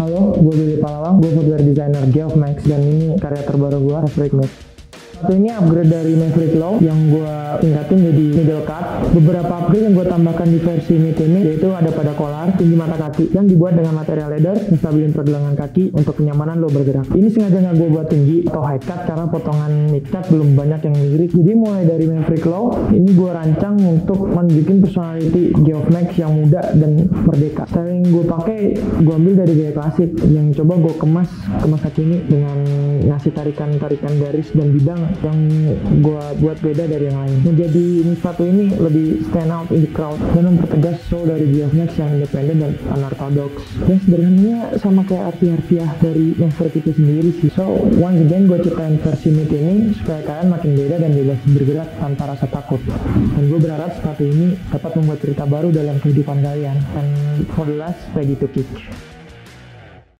Halo, gue Billy Palawang, gue footwear designer Geoff Max dan ini karya terbaru gue, Maverick Max. Ini upgrade dari Maverick Low yang gue tingkatin jadi middle cut. Beberapa upgrade yang gue tambahkan di versi mid ini yaitu ada pada kolar, tinggi mata kaki yang dibuat dengan material leather, menstabilin pergelangan kaki untuk kenyamanan lo bergerak. Ini sengaja nggak gue buat tinggi atau high cut karena potongan mid cut belum banyak yang lirik. Jadi mulai dari Maverick Low, ini gue rancang untuk menunjukin personality Geoff Max yang muda dan merdeka. Style yang gue pakai gue ambil dari gaya klasik yang coba gue kemas kemas kaki ini dengan ngasih tarikan-tarikan garis dan bidang yang gue buat beda dari yang lain. Menjadi ini sepatu ini lebih stand out in the crowd dan mempertegas soul dari Geoff Max yang independen dan unorthodox. Dan sederhananya sama kayak arti-artiah dari Maverick itu sendiri sih. So once again gue ciptain versi mid ini supaya kalian makin beda dan bebas bergerak tanpa rasa takut. Dan gue berharap sepatu ini dapat membuat cerita baru dalam kehidupan kalian. And for the last, ready to kick.